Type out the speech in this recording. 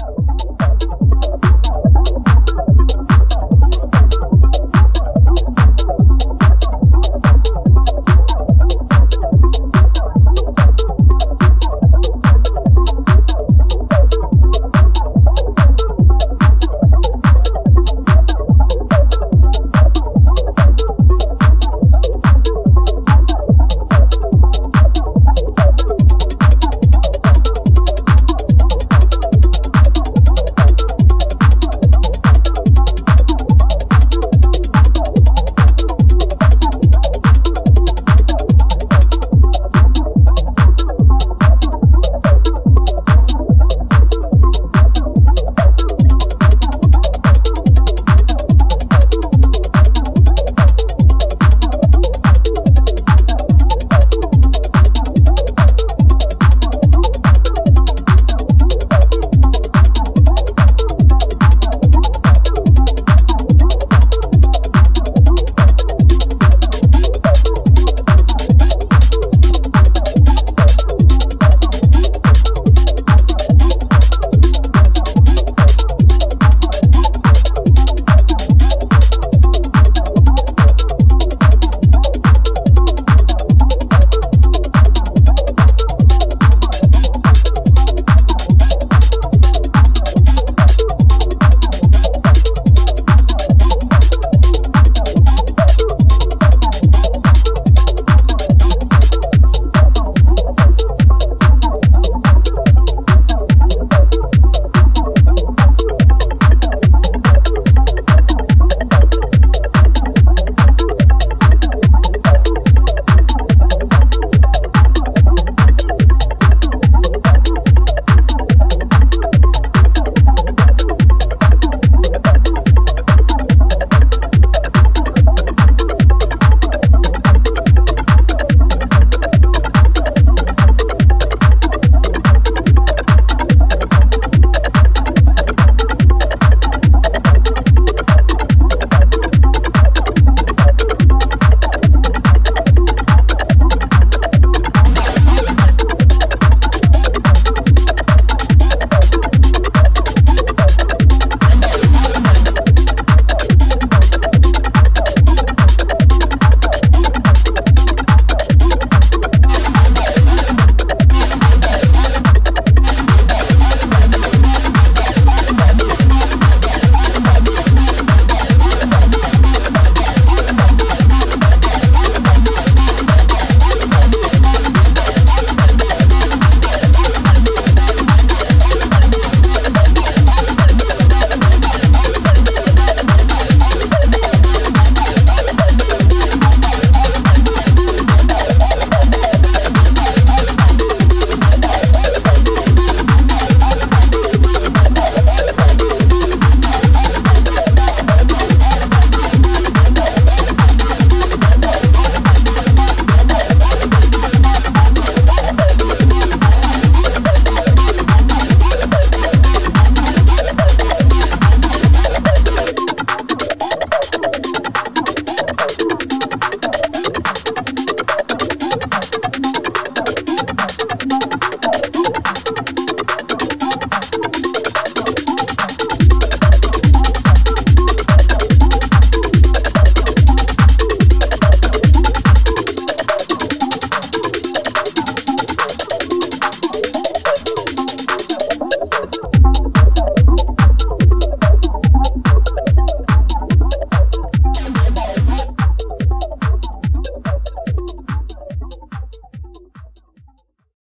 pasado.